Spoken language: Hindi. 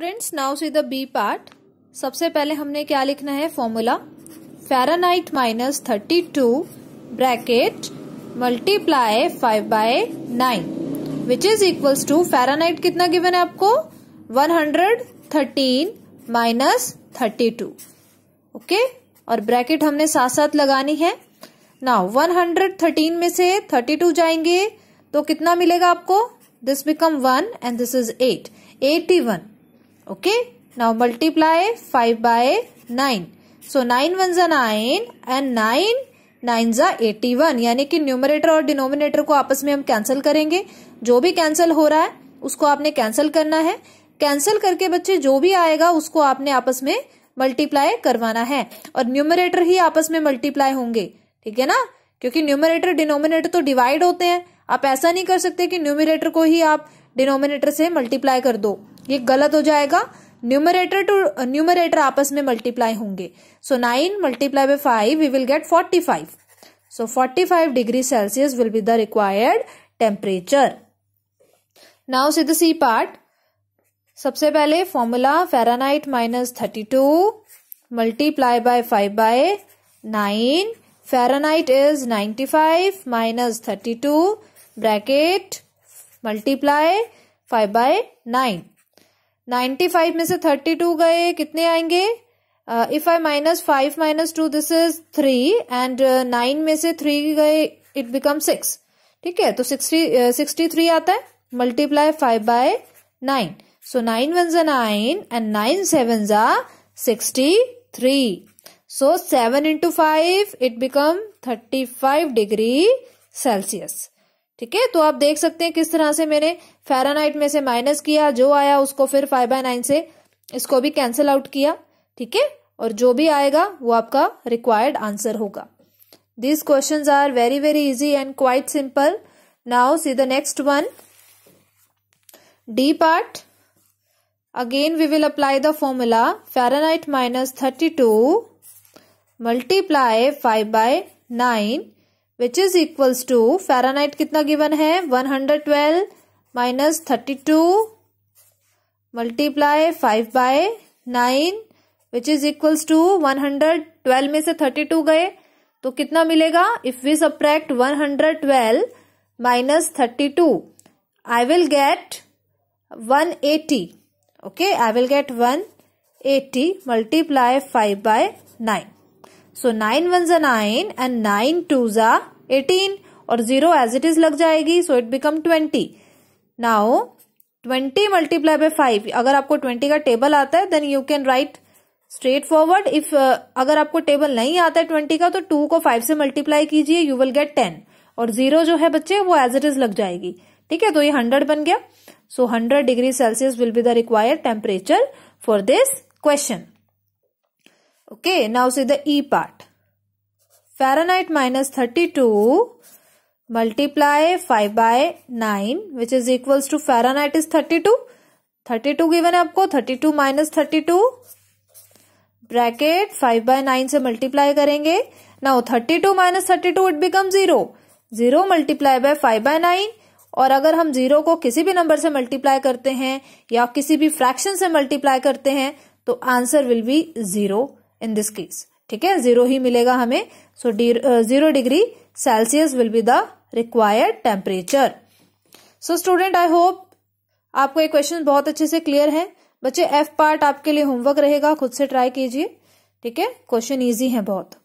Students now see the B part सबसे पहले हमने क्या लिखना है? Formula Fahrenheit minus thirty two bracket multiply five by nine which is equals to Fahrenheit कितना गिवन है आपको? One hundred thirteen minus thirty two okay और ब्रैकेट हमने साथ साथ लगानी है। नाउ वन हंड्रेड थर्टीन में से थर्टी टू जाएँगे तो कितना मिलेगा आपको? This become one and this is eight eighty one okay? Now multiply 5 by 9 so 9 ones are 9 and 9 nine जा एटी वन यानी कि न्यूमरेटर और डिनोमिनेटर को आपस में हम कैंसिल करेंगे। जो भी कैंसिल हो रहा है, उसको आपने कैंसिल करना है। कैंसिल करके बच्चे, जो भी आएगा, उसको आपने आपस में मल्टीप्लाई करवाना है। और न्यूमरेटर ही आपस में मल्टीप्लाई होंगे। ठीक है ना? क्योंकि न्यूमरेटर डिनोमिनेटर तो डिवाइड होते हैं। आप ऐसा नहीं कर सकते कि न्यूमरेटर को ही आप डिनोमिनेटर से मल्टीप्लाई कर दो। ये गलत हो जाएगा। न्यूमरेटर टू, न्यूमरेटर आपस में मल्टीप्लाई होंगे। So nine multiply by five we will get forty five so forty five degree Celsius will be the required temperature now see the C part सबसे पहले formula Fahrenheit minus thirty two multiply by five by nine Fahrenheit is ninety five minus thirty two bracket multiply five by nine ninety five में से थर्टी टू गए, कितने आएँगे? If I minus five minus two this is three and nine में से थ्री गए इट बिकम सिक्स ठीक है तो सिक्सटी सिक्सटी थ्री आता है multiply five by nine so nine one जा नाइन एंड नाइन सेवन जा sixty three so seven into five it become thirty five degree Celsius ठीक है? तो आप देख सकते हैं किस तरह से मैंने फेरानाइट में से माइनस किया, जो आया उसको फिर फाइव बाय नाइन से इसको भी कैंसिल आउट किया, ठीक है? और जो भी आएगा, वो आपका रिक्वायर्ड आंसर होगा। These question are very very easy and quite simple now see the next one D part again we will apply the formula Fahrenheit minus thirty two multiply five by nine which is equals to Fahrenheit कितना गिवन है? One hundred twelve minus thirty two multiply five by nine which is equals to one hundred twelve में से थर्टी टू गए तो कितना मिलेगा? If we subtract one hundred twelve minus thirty two I will get one eighty okay I will get one eighty multiply five by nine so nine one जा नाइन एंड नाइन टू जा एटीन और ज़ीरो एज इट इज़ लग जाएगी so it become twenty now twenty multiply by five अगर आपको ट्वेंटी का टेबल आता है then you can write straightforward if अगर आपको टेबल नहीं आता है ट्वेंटी का तो टू को फाइव से मल्टीप्लाई कीजिए यू विल गेट टेन और ज़ीरो जो है बच्चे, वो एज इट इज़ लग जाएगी. ठीक है? तो ये हंड्रेड बन गया. So hundred degree Celsius will be the required temperature for this question Okay, now see the E part. Fahrenheit minus 32 multiply 5 by 9 which is equals to Fahrenheit is 32. 32 given है आपको 32 minus 32 ब्रैकेट 5 by 9 से मल्टीप्लाई करेंगे now 32 minus 32 it become zero zero multiply by 5 by 9 और अगर हम ज़ीरो को किसी भी नंबर से मल्टीप्लाई करते हैं या किसी भी फ्रैक्शन से मल्टीप्लाई करते हैं तो answer will be zero in this case ठीक है? ज़ीरो ही मिलेगा हमें। So zero degree Celsius will be the required temperature so student I hope आपको ये क्वेश्चन बहुत अच्छे से क्लियर है। बच्चे एफ़ पार्ट आपके लिए होमवर्क रहेगा। खुद से ट्राई कीजिए। ठीक है? क्वेश्चन इजी है बहुत।